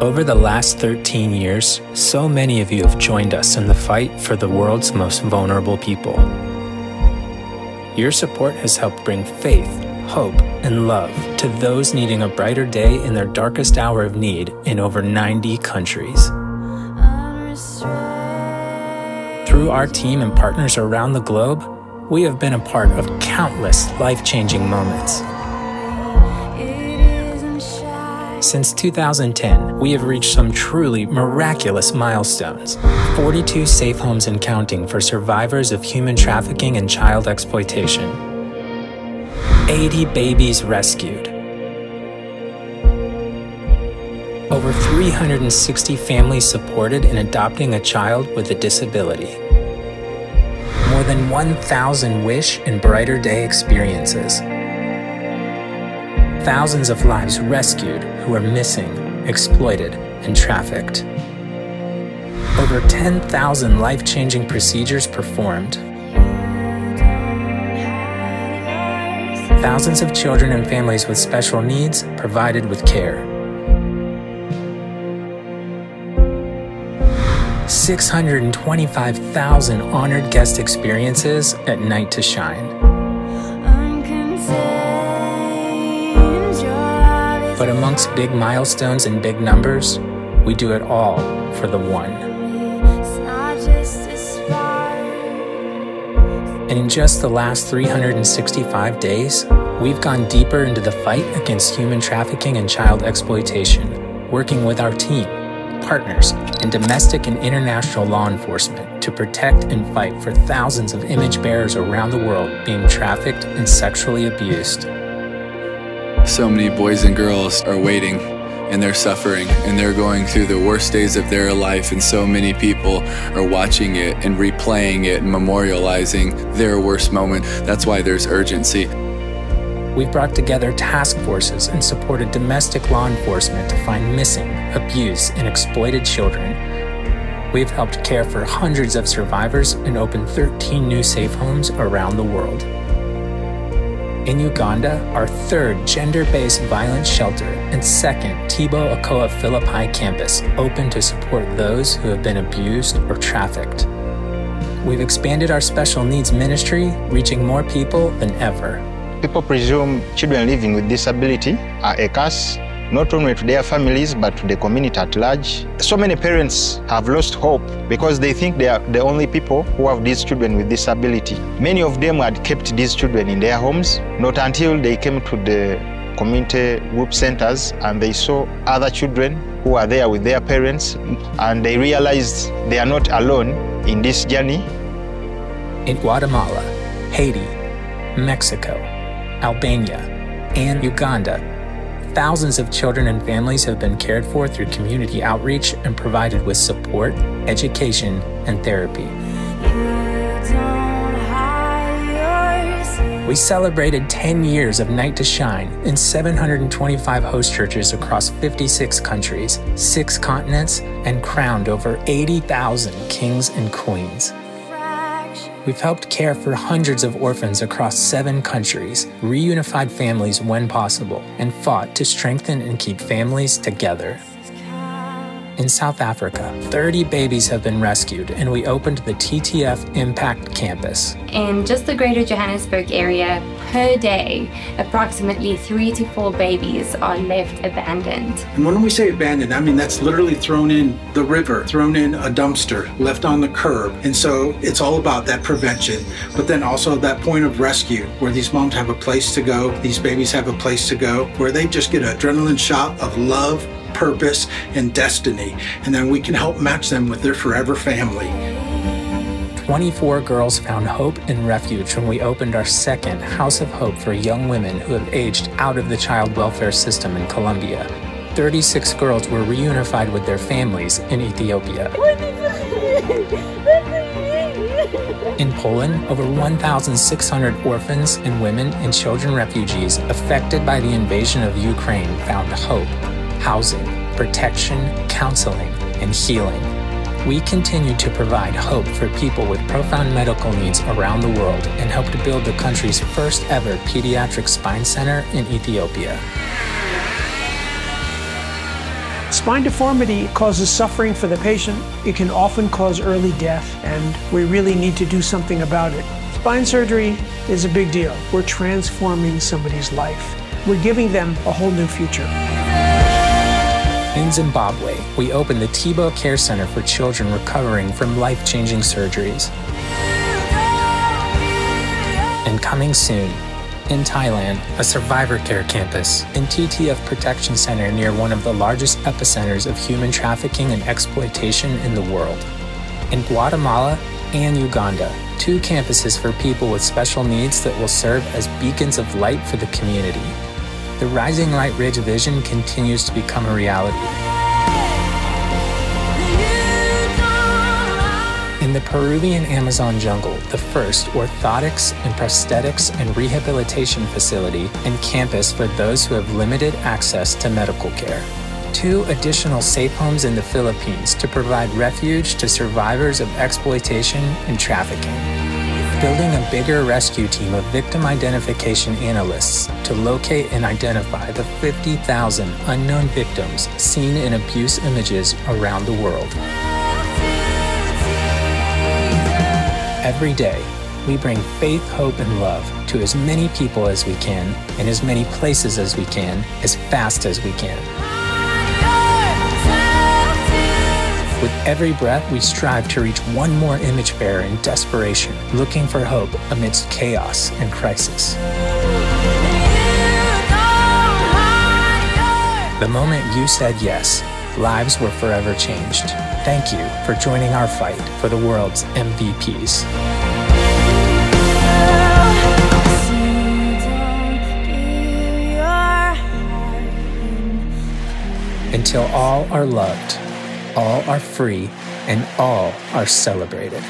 Over the last 13 years, so many of you have joined us in the fight for the world's most vulnerable people. Your support has helped bring faith, hope, and love to those needing a brighter day in their darkest hour of need in over 90 countries. Through our team and partners around the globe, we have been a part of countless life changing moments. Since 2010, we have reached some truly miraculous milestones. 42 safe homes and counting for survivors of human trafficking and child exploitation, 80 babies rescued, over 360 families supported in adopting a child with a disability, more than 1,000 Wish and Brighter Day experiences thousands of lives rescued who are missing, exploited, and trafficked. Over 10,000 life changing procedures performed. Thousands of children and families with special needs provided with care. 625,000 honored guest experiences at Night to Shine. But amongst big milestones and big numbers, we do it all for the one. And in just the last 365 days, we've gone deeper into the fight against human trafficking and child exploitation, working with our team, partners, and domestic and international law enforcement to protect and fight for thousands of image bearers around the world being trafficked and sexually abused. So many boys and girls are waiting and they're suffering and they're going through the worst days of their life and so many people are watching it and replaying it and memorializing their worst moment. That's why there's urgency. We've brought together task forces and supported domestic law enforcement to find missing, abused, and exploited children. We've helped care for hundreds of survivors and opened 13 new safe homes around the world in Uganda, our third gender based violence shelter and second Tebow Akoa Philippi campus open to support those who have been abused or trafficked. We've expanded our special needs ministry, reaching more people than ever. People presume children living with disability are a curse not only to their families but to the community at large. So many parents have lost hope because they think they are the only people who have these children with disability. Many of them had kept these children in their homes, not until they came to the community group centers and they saw other children who are there with their parents and they realized they are not alone in this journey. In Guatemala, Haiti, Mexico, Albania, and Uganda, thousands of children and families have been cared for through community outreach and provided with support, education, and therapy. We celebrated 10 years of Night to Shine in 725 host churches across 56 countries, six continents, and crowned over 80,000 kings and queens. We've helped care for hundreds of orphans across seven countries, reunified families when possible, and fought to strengthen and keep families together. In South Africa, 30 babies have been rescued, and we opened the TTF Impact Campus. In just the Greater Johannesburg area, per day, approximately three to four babies are left abandoned. And when we say abandoned, I mean that's literally thrown in the river, thrown in a dumpster, left on the curb. And so it's all about that prevention, but then also that point of rescue where these moms have a place to go, these babies have a place to go, where they just get an adrenaline shot of love purpose, and destiny. And then we can help match them with their forever family. 24 girls found hope and refuge when we opened our second House of Hope for young women who have aged out of the child welfare system in Colombia. 36 girls were reunified with their families in Ethiopia. In Poland, over 1,600 orphans and women and children refugees affected by the invasion of Ukraine found hope housing, protection, counseling, and healing. We continue to provide hope for people with profound medical needs around the world and help to build the country's first ever pediatric spine center in Ethiopia. Spine deformity causes suffering for the patient. It can often cause early death, and we really need to do something about it. Spine surgery is a big deal. We're transforming somebody's life. We're giving them a whole new future. In Zimbabwe, we opened the Tebow Care Center for children recovering from life changing surgeries. And coming soon, in Thailand, a survivor care campus, and TTF Protection Center near one of the largest epicenters of human trafficking and exploitation in the world. In Guatemala and Uganda, two campuses for people with special needs that will serve as beacons of light for the community. The Rising Light Ridge vision continues to become a reality. In the Peruvian Amazon jungle, the first orthotics and prosthetics and rehabilitation facility and campus for those who have limited access to medical care. Two additional safe homes in the Philippines to provide refuge to survivors of exploitation and trafficking. Building a bigger rescue team of victim identification analysts to locate and identify the 50,000 unknown victims seen in abuse images around the world. Every day, we bring faith, hope, and love to as many people as we can, in as many places as we can, as fast as we can. With every breath, we strive to reach one more image bearer in desperation, looking for hope amidst chaos and crisis. The moment you said yes, lives were forever changed. Thank you for joining our fight for the world's MVPs. Until all are loved, all are free, and all are celebrated.